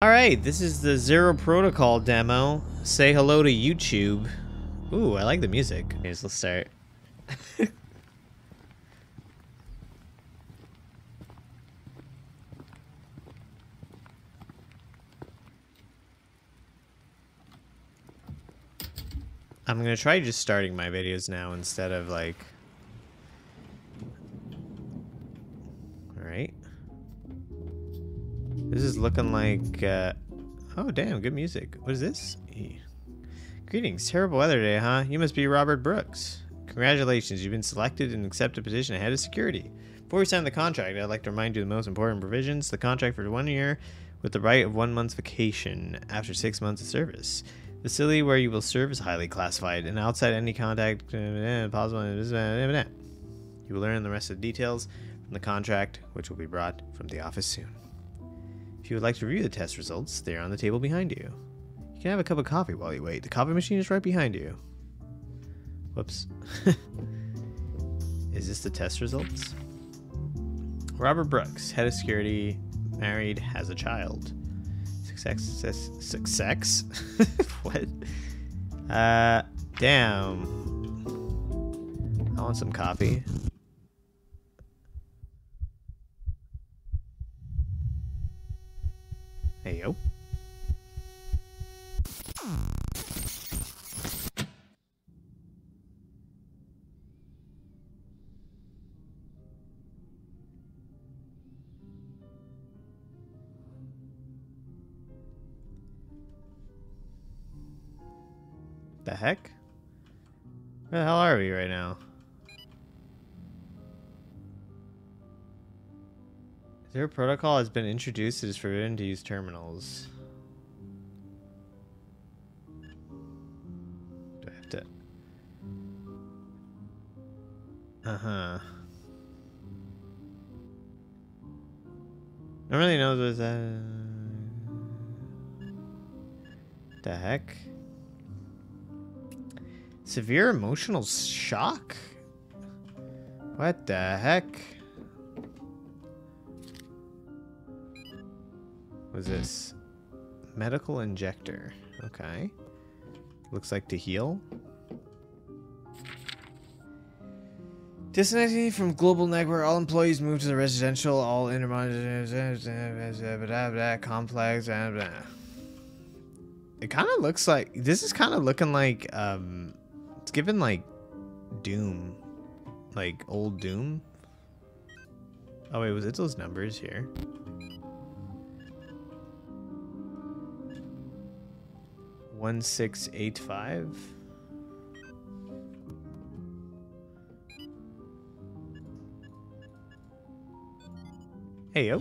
Alright, this is the Zero Protocol demo. Say hello to YouTube. Ooh, I like the music. Let's start. I'm gonna try just starting my videos now instead of like... This is looking like, uh... Oh, damn, good music. What is this? Greetings. Terrible weather today, huh? You must be Robert Brooks. Congratulations, you've been selected and accepted a position ahead of security. Before we sign the contract, I'd like to remind you of the most important provisions. The contract for one year with the right of one month's vacation after six months of service. The facility where you will serve is highly classified, and outside any contact uh, possible. Eh, you will learn the rest of the details from the contract, which will be brought from the office soon. If you would like to review the test results, they are on the table behind you. You can have a cup of coffee while you wait. The coffee machine is right behind you. Whoops. is this the test results? Robert Brooks, head of security, married, has a child. Success. Success? what? Uh, damn. I want some coffee. Hey, yo. The heck? Where the hell are we right now? Zero protocol has been introduced. It is forbidden to use terminals. Do I have to? Uh-huh. I don't really know. The heck? Severe emotional shock? What the heck? What is this? Medical injector. Okay. Looks like to heal. Disconnecting from global network, all employees move to the residential, all intermodal complex. It kind of looks like this is kind of looking like um it's given like Doom. Like old Doom. Oh wait, was it those numbers here? One six eight five. Hey yo.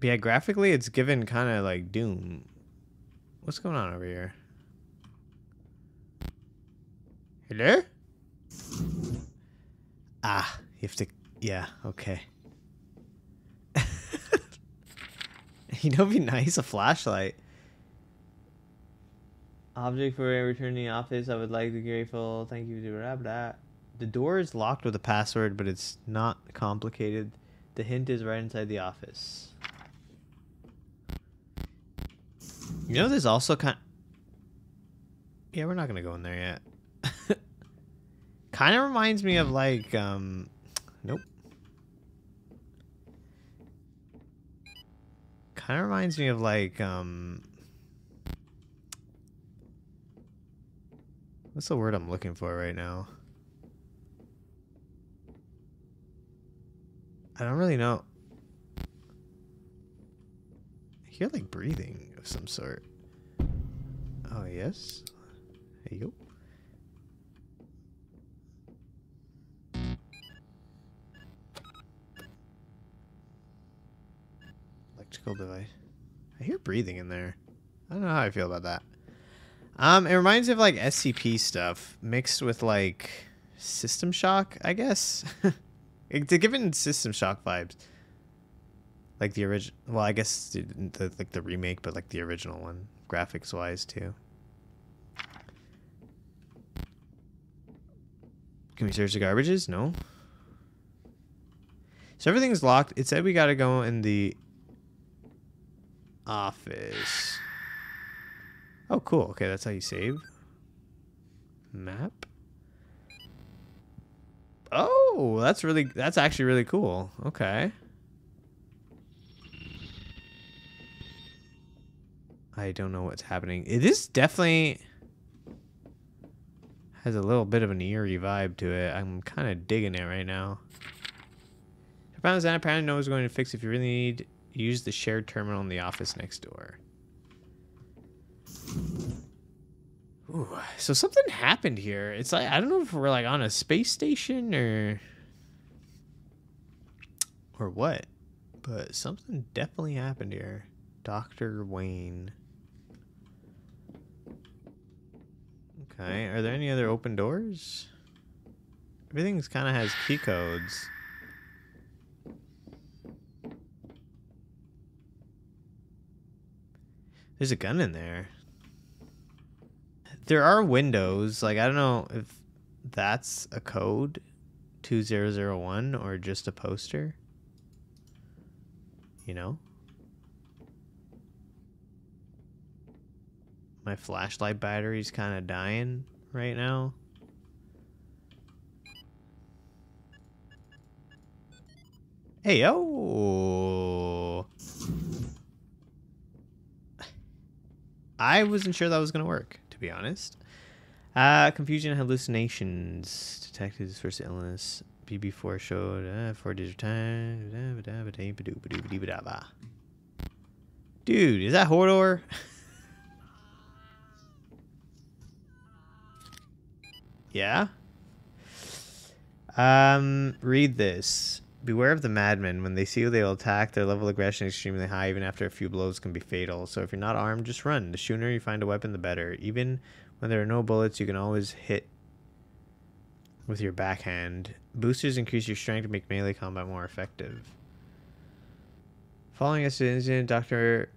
Yeah, graphically it's given kind of like Doom. What's going on over here? Hello? Ah, you have to... Yeah, okay. you know, be nice, a flashlight. Object for returning the office. I would like to be grateful. Thank you to grab that. The door is locked with a password, but it's not complicated. The hint is right inside the office. You know, there's also kind. Yeah, we're not gonna go in there yet. kind of reminds me of like, um, Kind of reminds me of like, um, what's the word I'm looking for right now? I don't really know. I hear like breathing of some sort. Oh, yes. There you Device. I hear breathing in there. I don't know how I feel about that. Um, it reminds me of like SCP stuff mixed with like System Shock, I guess. it's given System Shock vibes. Like the original, well, I guess the, the, like the remake, but like the original one, graphics wise too. Can we search the garbages? No. So everything's locked. It said we gotta go in the office. Oh, cool. Okay, that's how you save. Map. Oh, that's really, that's actually really cool. Okay. I don't know what's happening. It is definitely has a little bit of an eerie vibe to it. I'm kind of digging it right now. I found that apparently no one's going to fix if you really need use the shared terminal in the office next door. Ooh, so something happened here. It's like I don't know if we're like on a space station or or what, but something definitely happened here. Dr. Wayne. Okay, are there any other open doors? Everything's kind of has key codes. There's a gun in there. There are windows. Like, I don't know if that's a code 2001 or just a poster. You know? My flashlight battery's kind of dying right now. Hey, yo! I wasn't sure that was going to work, to be honest. Uh, confusion hallucinations. Detected his first illness. BB4 showed uh, four digit time. Dude, is that Hodor? yeah? Um, read this. Beware of the madmen. When they see you, they will attack. Their level of aggression is extremely high. Even after a few blows can be fatal. So if you're not armed, just run. The sooner you find a weapon, the better. Even when there are no bullets, you can always hit with your backhand. Boosters increase your strength to make melee combat more effective. Following yesterday's incident, Dr.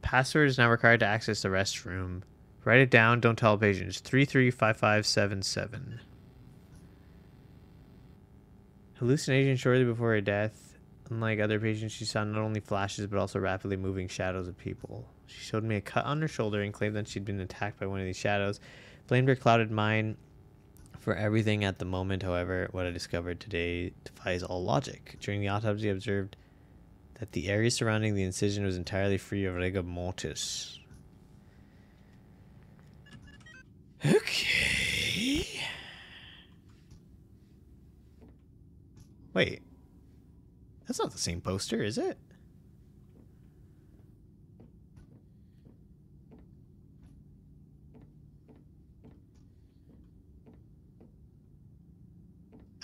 Password is now required to access the restroom. Write it down. Don't tell patients. 335577. Hallucination shortly before her death. Unlike other patients, she saw not only flashes but also rapidly moving shadows of people. She showed me a cut on her shoulder and claimed that she'd been attacked by one of these shadows. Blamed her clouded mind for everything at the moment, however, what I discovered today defies all logic. During the autopsy, I observed that the area surrounding the incision was entirely free of rigor mortis. Okay. Wait. That's not the same poster, is it?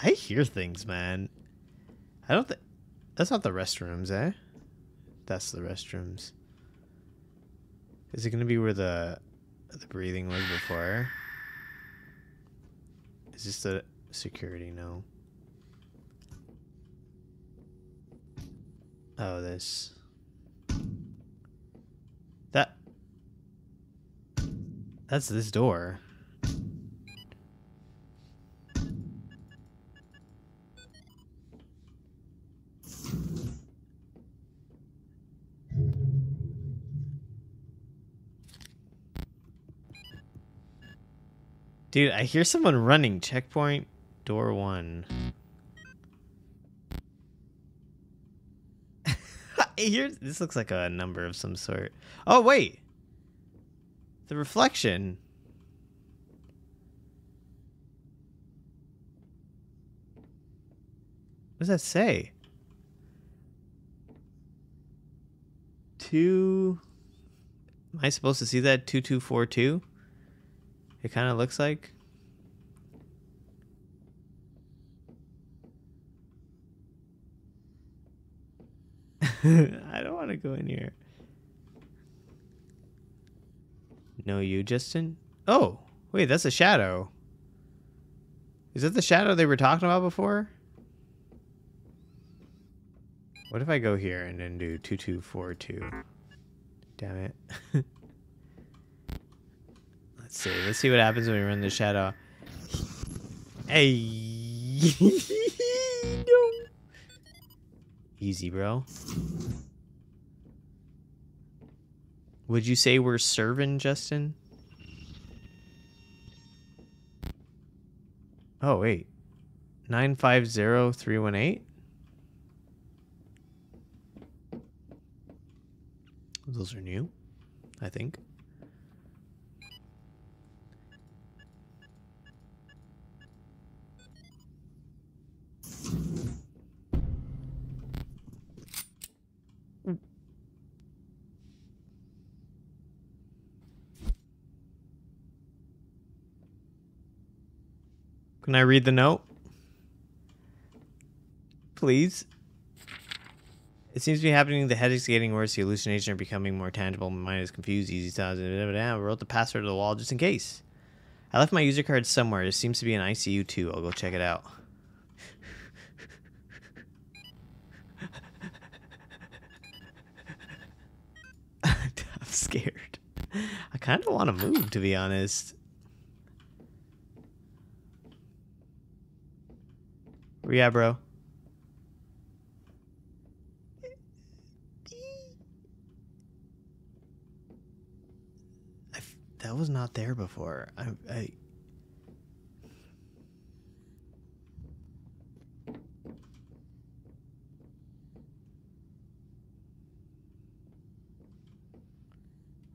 I hear things, man. I don't think that's not the restrooms, eh? That's the restrooms. Is it gonna be where the the breathing was before? Is this the security? No. Oh, this. That. That's this door. Dude, I hear someone running. Checkpoint, door one. Here, this looks like a number of some sort. Oh, wait. The reflection. What does that say? Two. Am I supposed to see that? 2242? It kind of looks like. I don't want to go in here. No, you, Justin? Oh, wait, that's a shadow. Is that the shadow they were talking about before? What if I go here and then do 2242? Damn it. Let's see. Let's see what happens when we run the shadow. Hey. Easy, bro. Would you say we're serving, Justin? Oh, wait. 950318? Those are new, I think. Can I read the note? Please. It seems to be happening. The headache's getting worse. The hallucinations are becoming more tangible. My mind is confused. Easy sounds. I wrote the password to the wall just in case. I left my user card somewhere. It seems to be an ICU too. I'll go check it out. I'm scared. I kind of want to move, to be honest. At, bro? I that was not there before. I, I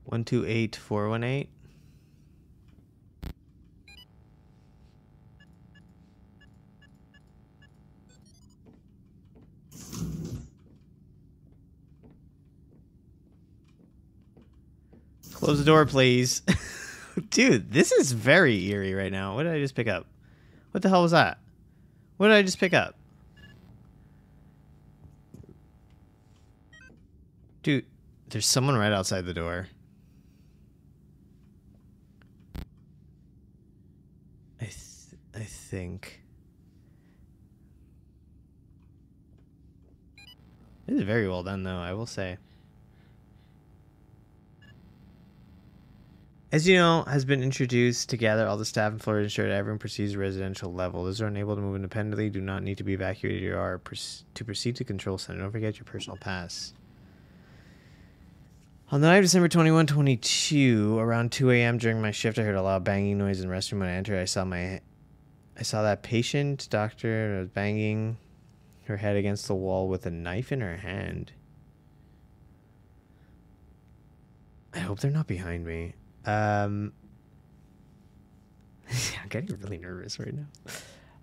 One two eight four one eight. Close the door, please. Dude, this is very eerie right now. What did I just pick up? What the hell was that? What did I just pick up? Dude, there's someone right outside the door. I th I think. This is very well done, though, I will say. As you know, has been introduced together, all the staff in Florida ensure that everyone proceeds to residential level. Those who are unable to move independently do not need to be evacuated or are to proceed to control center. Don't forget your personal pass. On the night of December 21, 22, around 2 a.m. during my shift, I heard a loud banging noise in the restroom. When I entered, I saw my, I saw that patient doctor was banging her head against the wall with a knife in her hand. I hope they're not behind me. Um, I'm getting really nervous right now.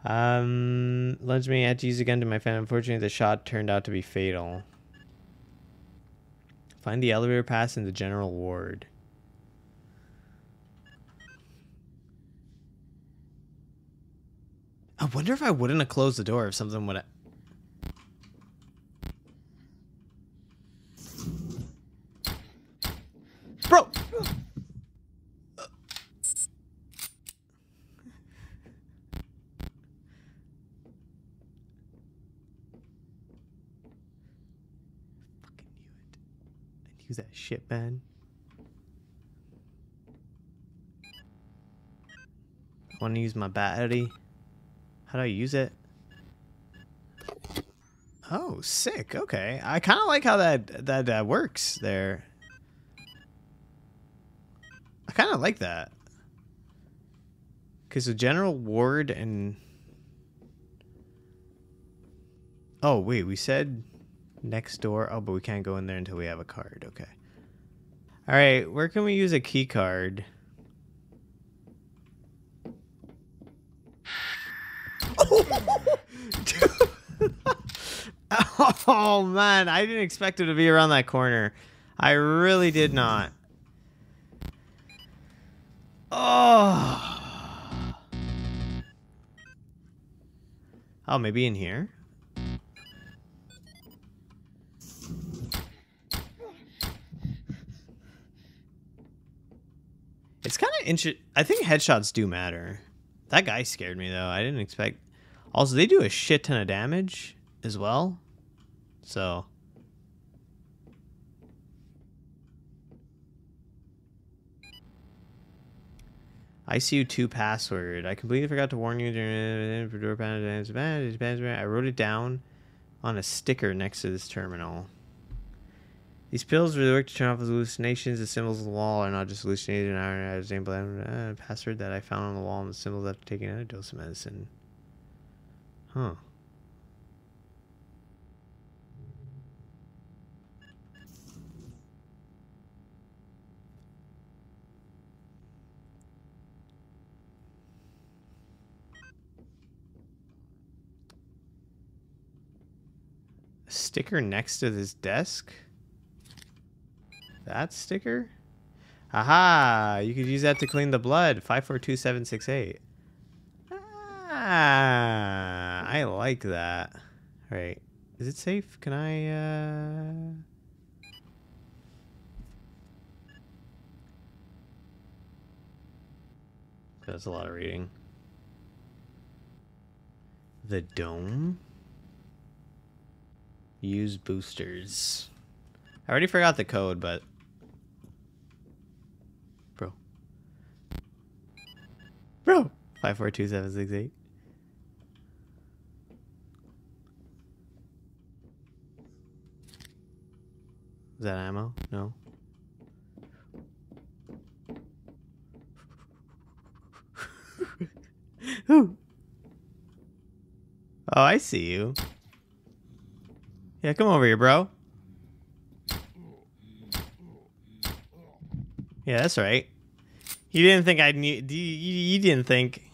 Um, lunged me. I had to use a gun to my friend. Unfortunately, the shot turned out to be fatal. Find the elevator pass in the general ward. I wonder if I wouldn't have closed the door if something would have... shit, man. I want to use my battery. How do I use it? Oh, sick. Okay. I kind of like how that that uh, works there. I kind of like that. Because the general ward and... Oh, wait. We said next door. Oh, but we can't go in there until we have a card. Okay. All right, where can we use a key card? oh man, I didn't expect it to be around that corner. I really did not. Oh. Oh, maybe in here? It's kind of interesting. I think headshots do matter. That guy scared me though. I didn't expect. Also, they do a shit ton of damage as well. So. ICU 2 password. I completely forgot to warn you. I wrote it down on a sticker next to this terminal. These pills really work to turn off hallucinations. The symbols on the wall are not just hallucinated. I have a uh, password that I found on the wall and the symbols after taking another dose of medicine. Huh. sticker next to this desk? That sticker? Aha! You could use that to clean the blood. 542768. Ah, I like that. Alright. Is it safe? Can I, uh... That's a lot of reading. The dome? Use boosters. I already forgot the code, but... Bro. Bro! 542768. Is that ammo? No. oh, I see you. Yeah, come over here, bro. Yeah, that's right. You didn't think I need. You, you didn't think.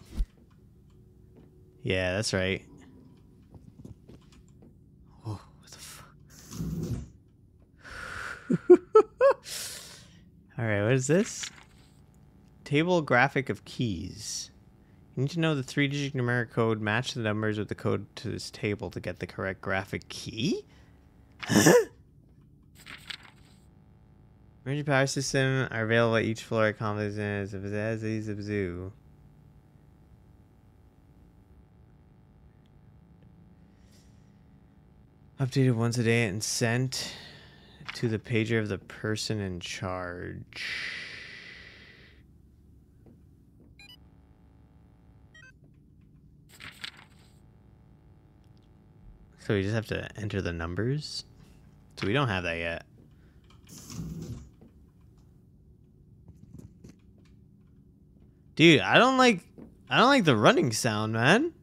Yeah, that's right. Oh, what the fuck? All right, what is this? Table graphic of keys. You need to know the three-digit numeric code. Match the numbers with the code to this table to get the correct graphic key. Emergency power system are available at each floor at complex as a zoo. Updated once a day and sent to the pager of the person in charge. So we just have to enter the numbers? So we don't have that yet. Dude, I don't like I don't like the running sound, man.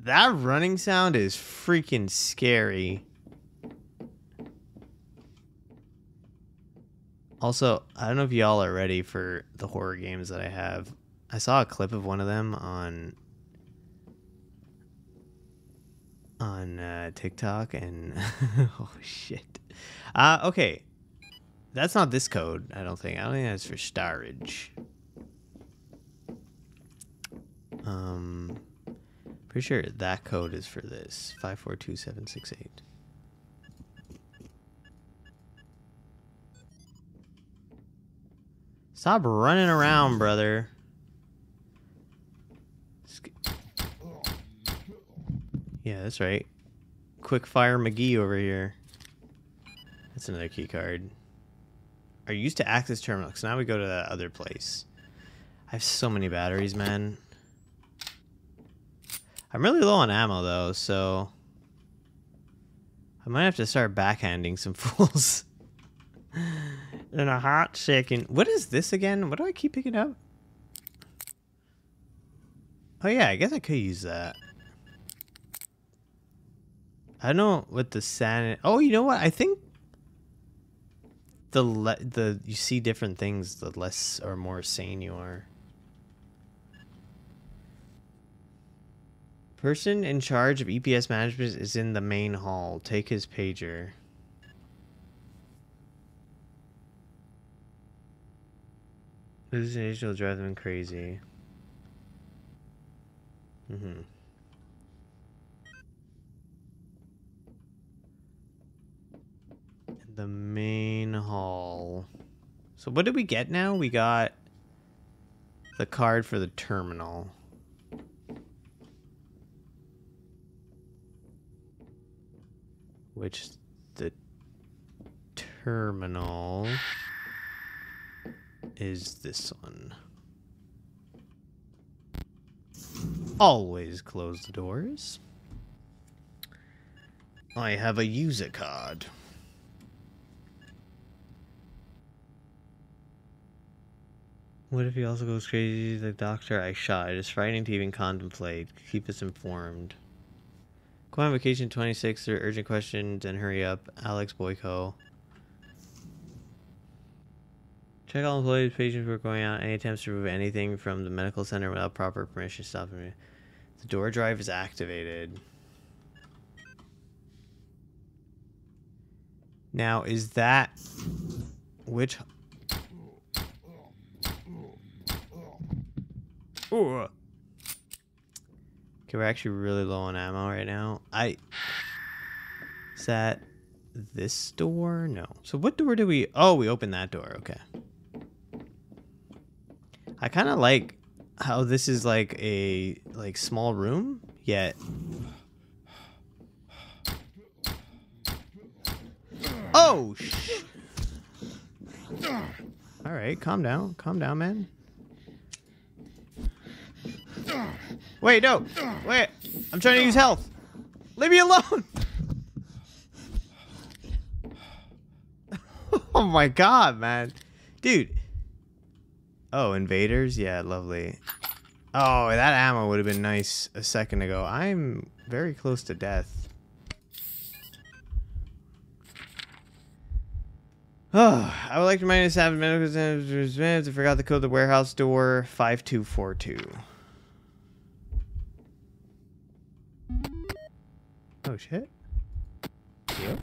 That running sound is freaking scary. Also, I don't know if y'all are ready for the horror games that I have. I saw a clip of one of them on on uh, TikTok, and oh shit. Uh, okay, that's not this code. I don't think. I don't think that's for storage. Um, pretty sure that code is for this five four two seven six eight. Stop running around, brother. Yeah, that's right. Quickfire McGee over here. That's another key card. Are used to access terminal. So now we go to that other place. I have so many batteries, man. I'm really low on ammo, though, so... I might have to start backhanding some fools. In a hot second. What is this again? What do I keep picking up? Oh yeah, I guess I could use that. I don't know what the san. Oh, you know what? I think the le- the you see different things, the less or more sane you are. Person in charge of EPS management is in the main hall. Take his pager. Hallucination will drive them crazy. Mm-hmm. The main hall. So what did we get now? We got the card for the terminal. Which the terminal is this one. always close the doors. I have a user card. What if he also goes crazy? The doctor I shot. It is frightening to even contemplate. Keep us informed. Go on vacation 26 or urgent questions and hurry up. Alex Boyko. Check all employees, patients who are going out. Any attempts to remove anything from the medical center without proper permission stop me. The door drive is activated. Now, is that which Ooh. Okay, we're actually really low on ammo right now. I is that this door? No. So what door do we? Oh, we opened that door. Okay. I kind of like how this is like a like small room, yet. Oh. Sh All right, calm down, calm down, man. Wait, no. Wait. I'm trying to use health. Leave me alone. oh my god, man. Dude. Oh, invaders? Yeah, lovely. Oh, that ammo would have been nice a second ago. I'm very close to death. Oh, I would like to remind you to have medical I forgot the code the warehouse door 5242. Oh shit. Yep.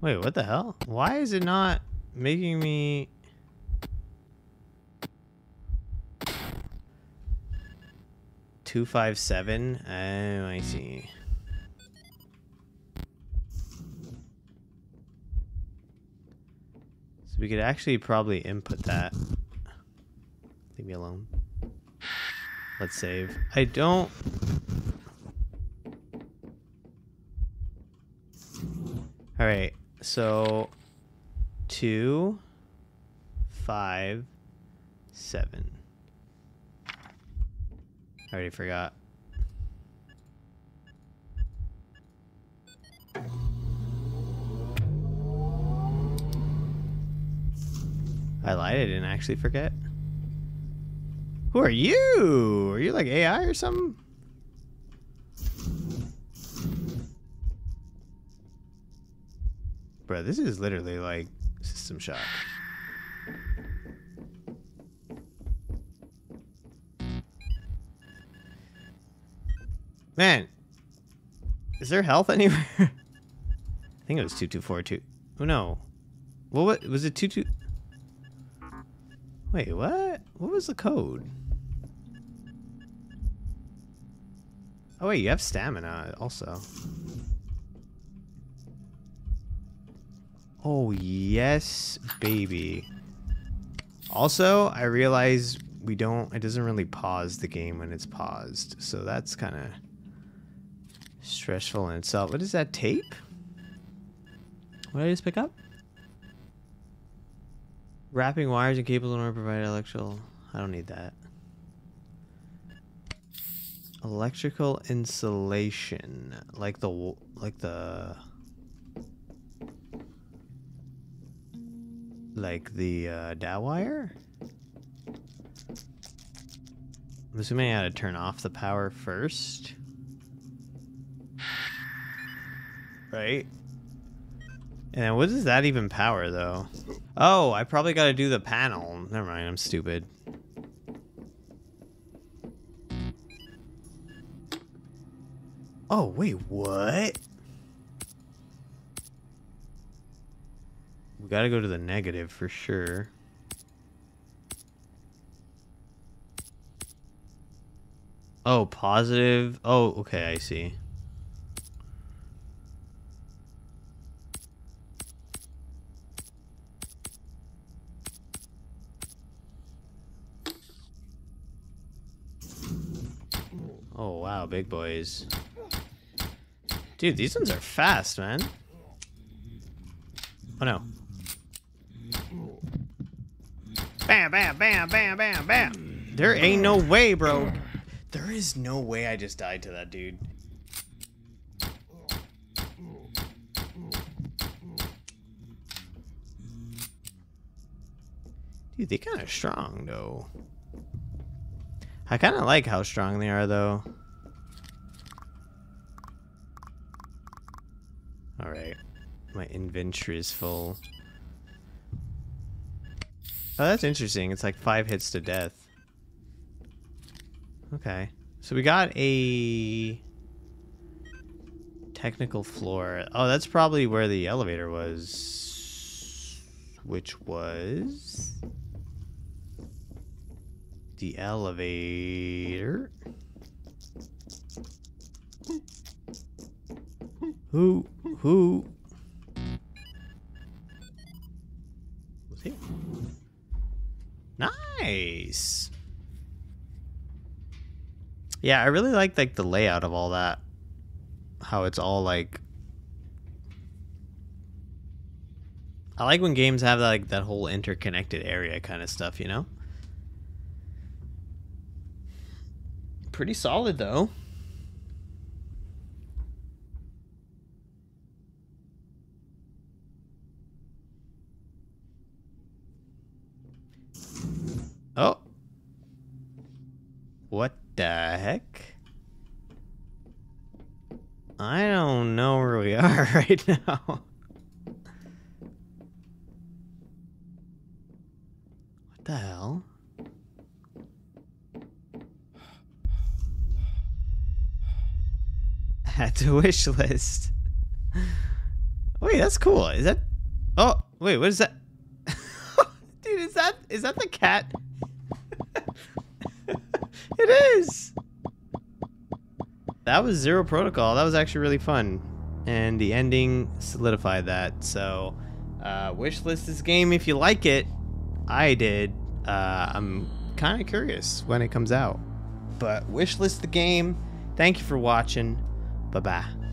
Wait, what the hell? Why is it not making me... Two five seven. Uh, oh, I see. So we could actually probably input that. Leave me alone. Let's save. I don't. All right. So two, five, seven. I already forgot. I lied, I didn't actually forget. Who are you? Are you like AI or something? Bro, this is literally like System Shock. Man, is there health anywhere? I think it was 2242. Oh no. What, what was it 22? Wait, what? What was the code? Oh wait, you have stamina also. Oh yes, baby. Also, I realize we don't, it doesn't really pause the game when it's paused. So that's kind of Stressful in itself. What is that, tape? What did I just pick up? Wrapping wires and cables in order to provide electrical... I don't need that. Electrical insulation. Like the... Like the... Like the uh, Dow wire? I'm assuming I had to turn off the power first. Right? And what does that even power, though? Oh, I probably got to do the panel. Never mind, I'm stupid. Oh, wait, what? We gotta go to the negative for sure. Oh, positive. Oh, okay, I see. Oh, big boys. Dude, these ones are fast, man. Oh, no. Bam, bam, bam, bam, bam, bam. There ain't no way, bro. There is no way I just died to that dude. Dude, they kind of strong, though. I kind of like how strong they are, though. Alright. My inventory is full. Oh, that's interesting. It's like five hits to death. Okay. So we got a technical floor. Oh, that's probably where the elevator was. Which was the elevator. Who? Who? Yeah, I really like like the layout of all that. How it's all like I like when games have like that whole interconnected area kind of stuff, you know? Pretty solid though. Oh. What the heck? I don't know where we are right now. What the hell? Add to wish list. Wait, that's cool. Is that? Oh, wait, what is that? Dude, is that is that the cat? It is. That was Zero Protocol. That was actually really fun, and the ending solidified that. So, uh, wishlist this game if you like it. I did. Uh, I'm kind of curious when it comes out, but wishlist the game. Thank you for watching. Bye bye.